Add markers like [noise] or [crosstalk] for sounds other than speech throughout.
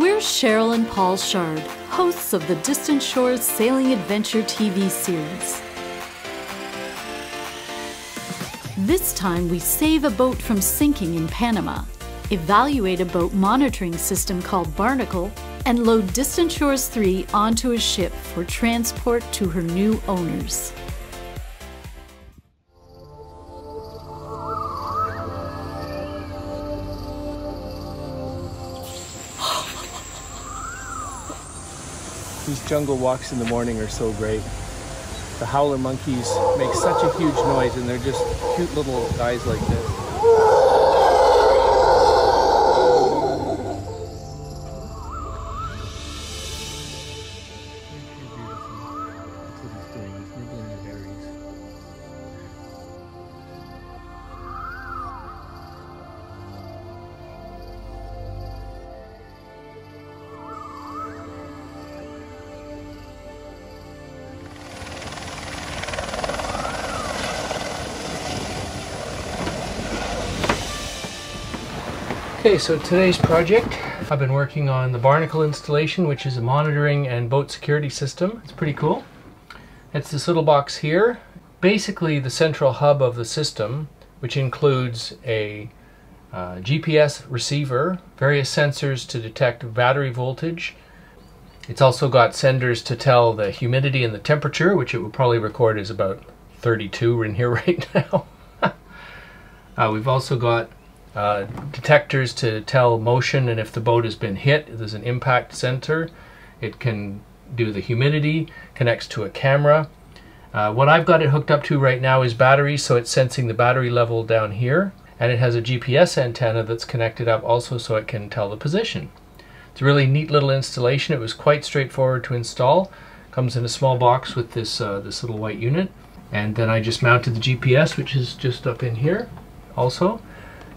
We're Sheryl and Paul Shard, hosts of the Distant Shores Sailing Adventure TV series. This time we save a boat from sinking in Panama, evaluate a boat monitoring system called BRNKL, and load Distant Shores 3 onto a ship for transport to her new owners. These jungle walks in the morning are so great. The howler monkeys make such a huge noise and they're just cute little guys like this. Okay, so today's project, I've been working on the BRNKL installation, which is a monitoring and boat security system. It's pretty cool. It's this little box here. Basically the central hub of the system, which includes a uh, GPS receiver, various sensors to detect battery voltage. It's also got senders to tell the humidity and the temperature, which it will probably record is about 32 We're in here [laughs] right now. [laughs] uh, we've also got uh, detectors to tell motion and if the boat has been hit. There's an impact sensor. It can do the humidity, connects to a camera. Uh, what I've got it hooked up to right now is battery, so it's sensing the battery level down here. And it has a GPS antenna that's connected up also so it can tell the position. It's a really neat little installation. It was quite straightforward to install. Comes in a small box with this, uh, this little white unit. And then I just mounted the GPS, which is just up in here also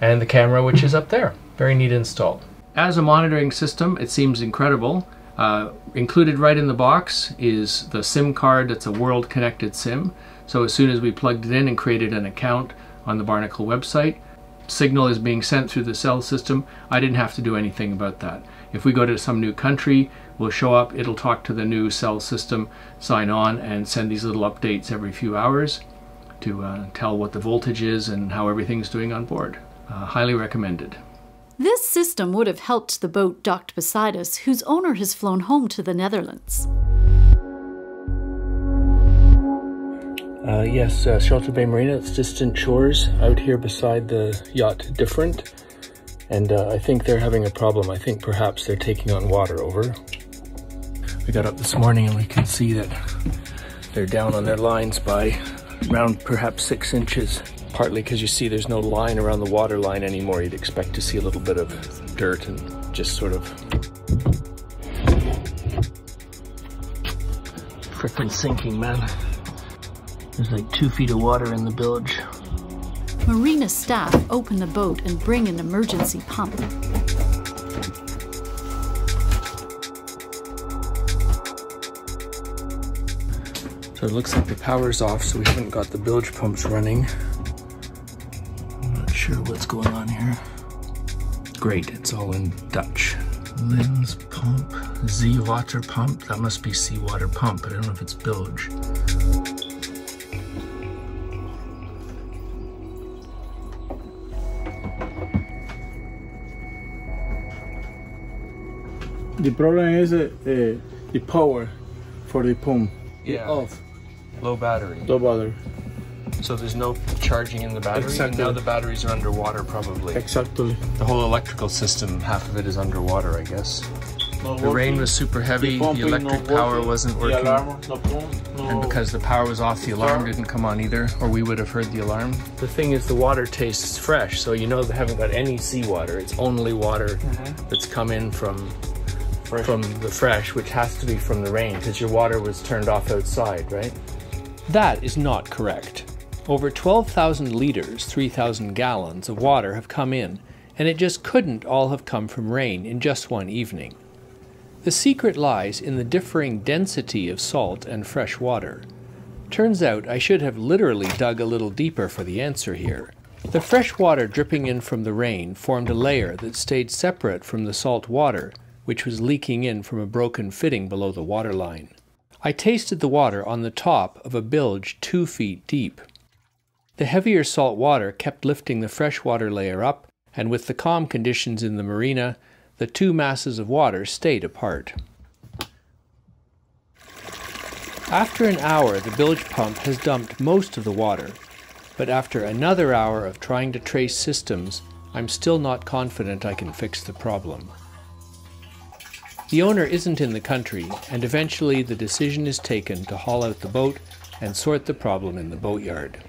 and the camera which is up there. Very neat install. As a monitoring system, it seems incredible. Uh, included right in the box is the SIM card that's a world connected SIM. So as soon as we plugged it in and created an account on the BRNKL website, signal is being sent through the cell system. I didn't have to do anything about that. If we go to some new country, we'll show up, it'll talk to the new cell system, sign on, and send these little updates every few hours to uh, tell what the voltage is and how everything's doing on board. Uh, highly recommended. This system would have helped the boat docked beside us, whose owner has flown home to the Netherlands. Uh, yes, uh, Shelter Bay Marina, it's distant shores out here beside the yacht Different. And uh, I think they're having a problem. I think perhaps they're taking on water over. We got up this morning and we can see that they're down on their lines by around perhaps six inches. Partly because you see there's no line around the water line anymore. You'd expect to see a little bit of dirt and just sort of frickin' sinking, man. There's like two feet of water in the bilge. Marina staff open the boat and bring an emergency pump. So it looks like the power's off, so we haven't got the bilge pumps running. Great, it's all in Dutch. Lens pump, Z water pump. That must be seawater pump, but I don't know if it's bilge. The problem is uh, uh, the power for the pump. Yeah. Off. Low battery. No bother. So there's no charging in the battery. Exactly. And now the batteries are underwater probably. Exactly. The whole electrical system, half of it is underwater, I guess. The rain was super heavy, the, pumping, electric no power working, wasn't The working. alarm, no no. And because the power was off, the alarm didn't come on either, or we would have heard the alarm. The thing is, the water tastes fresh, so you know they haven't got any seawater. It's only water mm-hmm. that's come in from from the fresh, which has to be from the rain, because your water was turned off outside, right? That is not correct. Over 12,000 liters, 3,000 gallons of water have come in, and it just couldn't all have come from rain in just one evening. The secret lies in the differing density of salt and fresh water. Turns out I should have literally dug a little deeper for the answer here. The fresh water dripping in from the rain formed a layer that stayed separate from the salt water, which was leaking in from a broken fitting below the water line. I tasted the water on the top of a bilge two feet deep. The heavier salt water kept lifting the freshwater layer up, and with the calm conditions in the marina, the two masses of water stayed apart. After an hour, the bilge pump has dumped most of the water, but after another hour of trying to trace systems, I'm still not confident I can fix the problem. The owner isn't in the country, and eventually the decision is taken to haul out the boat and sort the problem in the boatyard.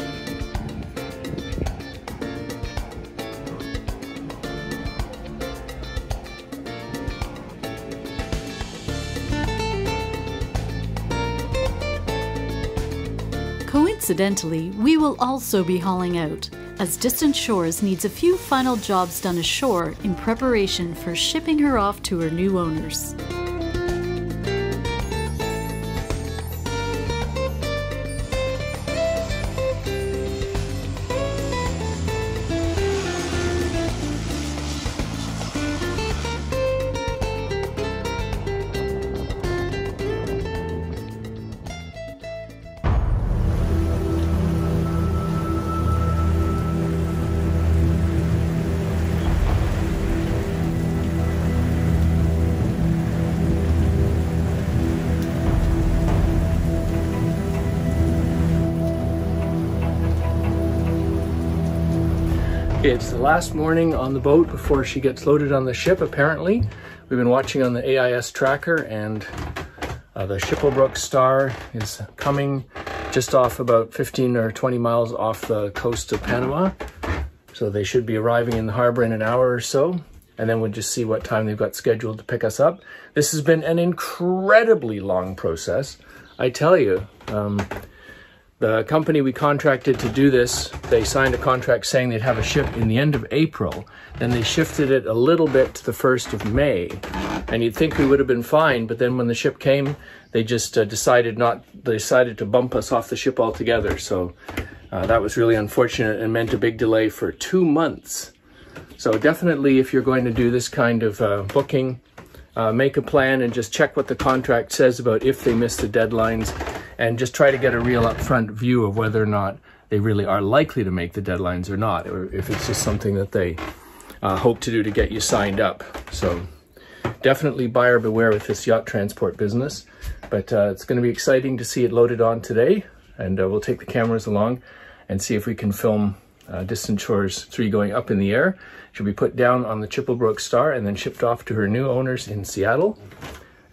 Coincidentally, we will also be hauling out, as Distant Shores needs a few final jobs done ashore in preparation for shipping her off to her new owners. It's the last morning on the boat before she gets loaded on the ship, apparently. We've been watching on the AIS tracker and uh, the Chipolbrok Star is coming just off about 15 or 20 miles off the coast of Panama. So they should be arriving in the harbor in an hour or so. And then we'll just see what time they've got scheduled to pick us up. This has been an incredibly long process. I tell you, um, the company we contracted to do this, they signed a contract saying they'd have a ship in the end of April. Then they shifted it a little bit to the 1st of May. And you'd think we would have been fine, but then when the ship came, they just uh, decided not, they decided to bump us off the ship altogether. So uh, that was really unfortunate and meant a big delay for two months. So definitely if you're going to do this kind of uh, booking, uh, make a plan and just check what the contract says about if they miss the deadlines and just try to get a real upfront view of whether or not they really are likely to make the deadlines or not, or if it's just something that they uh, hope to do to get you signed up. So definitely buyer beware with this yacht transport business, but uh, it's going to be exciting to see it loaded on today, and uh, we'll take the cameras along and see if we can film uh, Distant Shores 3 going up in the air. She'll be put down on the Chipolbrok Star and then shipped off to her new owners in Seattle.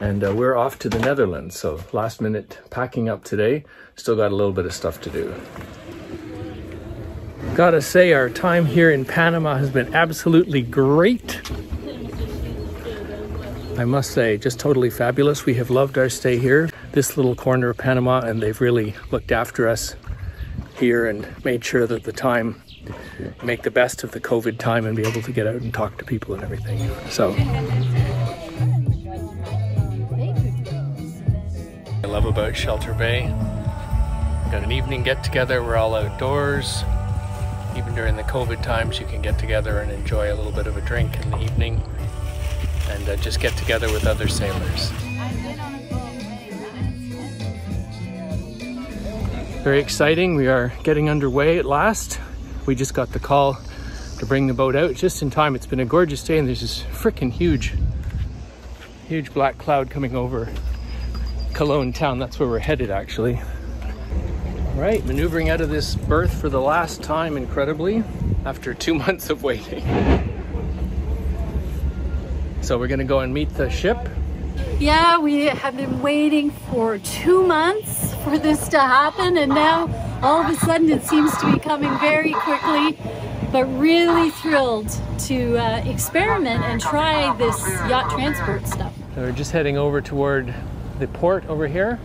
And uh, we're off to the Netherlands, so last minute packing up today. Still got a little bit of stuff to do. Gotta say, our time here in Panama has been absolutely great. I must say, just totally fabulous. We have loved our stay here, this little corner of Panama, and they've really looked after us here and made sure that the time, make the best of the COVID time and be able to get out and talk to people and everything. So love about Shelter Bay. Got an evening get together, we're all outdoors. Even during the COVID times, you can get together and enjoy a little bit of a drink in the evening and uh, just get together with other sailors. Very exciting, we are getting underway at last. We just got the call to bring the boat out just in time. It's been a gorgeous day and there's this freaking huge, huge black cloud coming over Colón town. That's where we're headed actually. All right, maneuvering out of this berth for the last time, incredibly, after two [laughs] months of waiting. So we're gonna go and meet the ship. Yeah, we have been waiting for two months for this to happen and now all of a sudden it seems to be coming very quickly but really thrilled to uh, experiment and try this yacht transport stuff. So we're just heading over toward the port over here.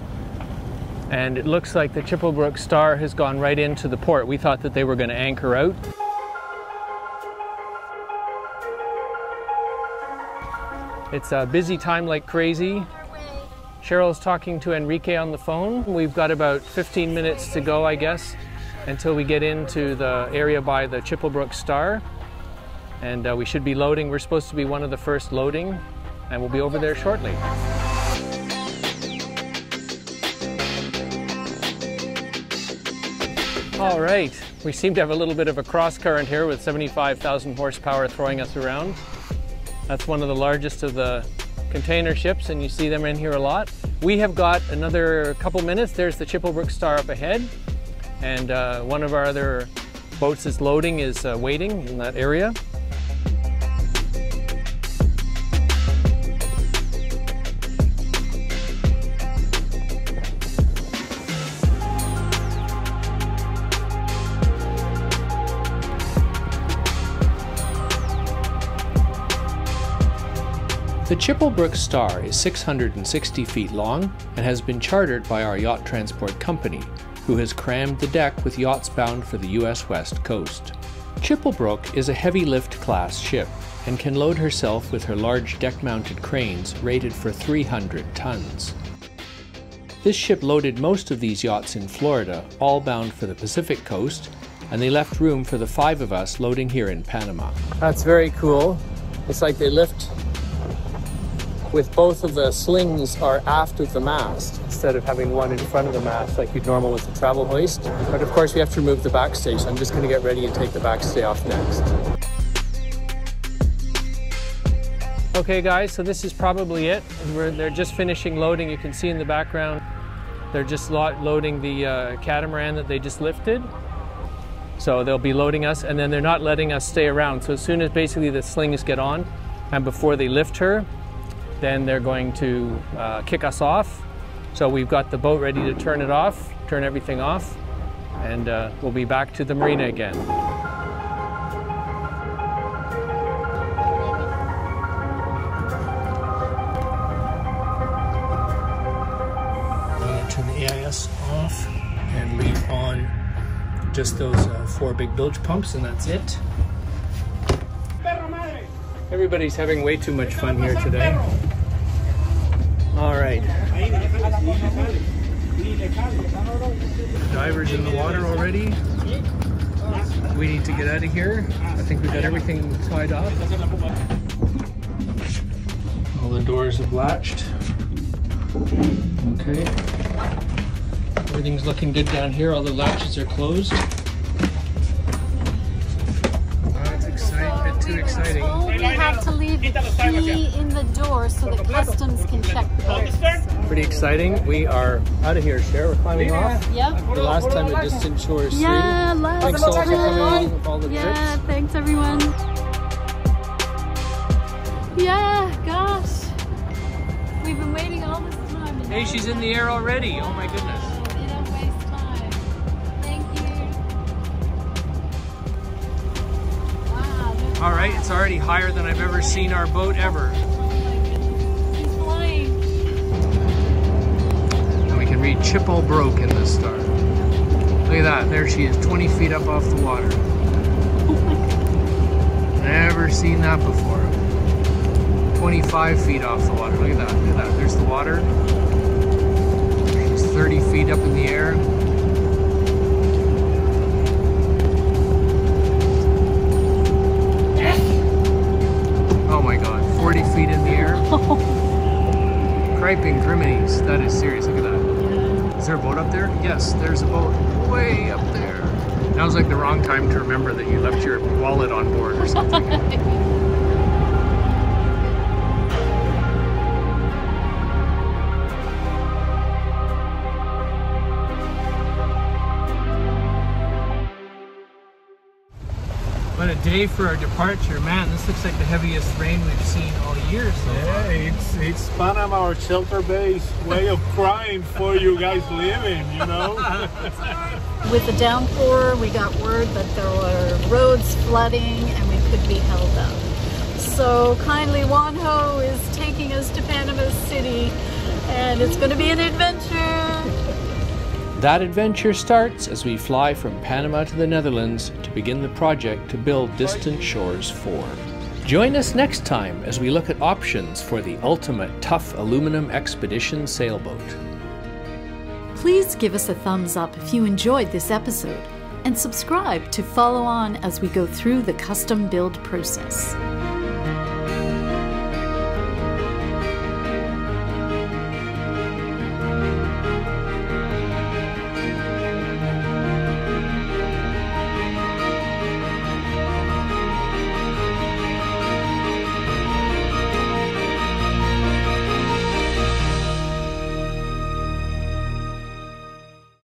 And it looks like the Chipolbrok Star has gone right into the port. We thought that they were going to anchor out. It's a busy time like crazy. Sheryl's talking to Enrique on the phone. We've got about 15 minutes to go, I guess, until we get into the area by the Chipolbrok Star. And uh, we should be loading. We're supposed to be one of the first loading and we'll be over there shortly. All right, we seem to have a little bit of a cross current here with 75,000 horsepower throwing us around. That's one of the largest of the container ships and you see them in here a lot. We have got another couple minutes. There's the Chipolbrok Star up ahead and uh, one of our other boats that's loading is uh, waiting in that area. The Chipolbrok Star is 660 feet long and has been chartered by our yacht transport company, who has crammed the deck with yachts bound for the US West Coast. Chipolbrok is a heavy lift class ship and can load herself with her large deck mounted cranes rated for 300 tons. This ship loaded most of these yachts in Florida, all bound for the Pacific coast, and they left room for the five of us loading here in Panama. That's very cool. It's like they lift with both of the slings are aft of the mast instead of having one in front of the mast like you'd normal with the travel hoist. But of course we have to remove the backstay, so I'm just gonna get ready and take the backstay off next. Okay guys, so this is probably it. We're, they're just finishing loading. You can see in the background, they're just loading the uh, catamaran that they just lifted. So they'll be loading us and then they're not letting us stay around. So as soon as basically the slings get on and before they lift her, then they're going to uh, kick us off. So we've got the boat ready to turn it off, turn everything off, and uh, we'll be back to the marina again. turn the AIS off and leave on just those uh, four big bilge pumps and that's it. Everybody's having way too much fun here today. All right. Divers in the water already. We need to get out of here. I think we've got everything tied off. All the doors have latched. Okay. Everything's looking good down here. All the latches are closed. Have to leave the key in the door so that customs can check the boats. Pretty exciting. We are out of here, Cher. We're climbing off. Yep. The last time at Distant Shores Yeah, last Thanks all for coming with all the Yeah, trips. thanks everyone. Yeah, gosh. We've been waiting all this time. Hey, she's in the air already. Oh my goodness. All right, it's already higher than I've ever seen our boat ever. She's flying. And we can read Chipolbrok in the star. Look at that, there she is, 20 feet up off the water. Never seen that before. 25 feet off the water, look at that, look at that. There's the water. She's 30 feet up in the air. Oh my god, 40 feet in the air. [laughs] Criping criminies, that is serious, look at that. Is there a boat up there? Yes, there's a boat way up there. That was like the wrong time to remember that you left your wallet on board or something. [laughs] day for our departure. Man, this looks like the heaviest rain we've seen all year so Yeah, far. it's it's Panama, our shelter base way of crying for you guys living, you know? [laughs] With the downpour, we got word that there were roads flooding and we could be held up. So kindly Wanho is taking us to Panama City and it's going to be an adventure. That adventure starts as we fly from Panama to the Netherlands to begin the project to build Distant Shores 4. Join us next time as we look at options for the ultimate tough aluminum expedition sailboat. Please give us a thumbs up if you enjoyed this episode and subscribe to follow on as we go through the custom build process.